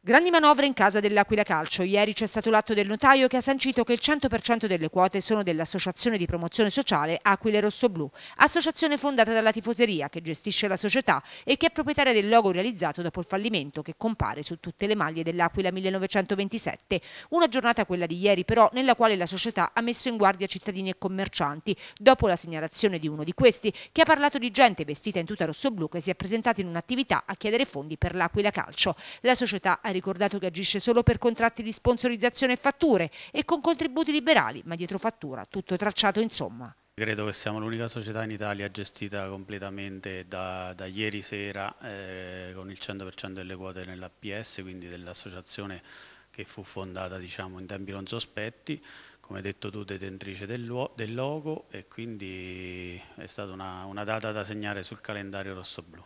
Grandi manovre in casa dell'Aquila Calcio. Ieri c'è stato l'atto del notaio che ha sancito che il 100% delle quote sono dell'Associazione di Promozione Sociale Aquile Rossoblu, associazione fondata dalla tifoseria che gestisce la società e che è proprietaria del logo realizzato dopo il fallimento che compare su tutte le maglie dell'Aquila 1927. Una giornata quella di ieri però nella quale la società ha messo in guardia cittadini e commercianti dopo la segnalazione di uno di questi che ha parlato di gente vestita in tuta rossoblu che si è presentata in un'attività a chiedere fondi per l'Aquila Calcio. La società ha ricordato che agisce solo per contratti di sponsorizzazione e fatture e con contributi liberali, ma dietro fattura tutto tracciato insomma. Credo che siamo l'unica società in Italia gestita completamente da, da ieri sera eh, con il 100% delle quote nell'APS, quindi dell'associazione che fu fondata diciamo, in tempi non sospetti, come detto tu detentrice del, del logo e quindi è stata una, una data da segnare sul calendario rosso-blu.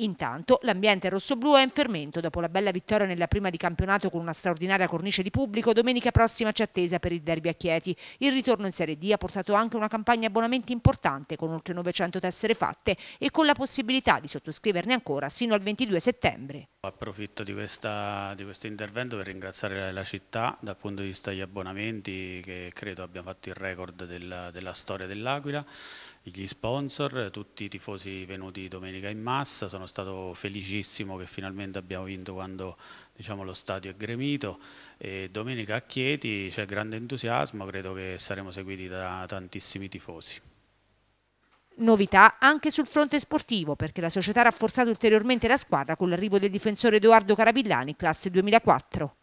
Intanto l'ambiente rossoblu è in fermento dopo la bella vittoria nella prima di campionato con una straordinaria cornice di pubblico. Domenica prossima c'è attesa per il derby a Chieti. Il ritorno in Serie D ha portato anche una campagna abbonamenti importante con oltre 900 tessere fatte e con la possibilità di sottoscriverne ancora sino al 22 settembre. Approfitto di, questa, di questo intervento per ringraziare la città dal punto di vista degli abbonamenti che credo abbia fatto il record della, della storia dell'Aquila, gli sponsor, tutti i tifosi venuti domenica in massa, sono stato felicissimo che finalmente abbiamo vinto quando diciamo, lo stadio è gremito e domenica a Chieti c'è grande entusiasmo, credo che saremo seguiti da tantissimi tifosi. Novità anche sul fronte sportivo perché la società ha rafforzato ulteriormente la squadra con l'arrivo del difensore Edoardo Carabillani, classe 2004.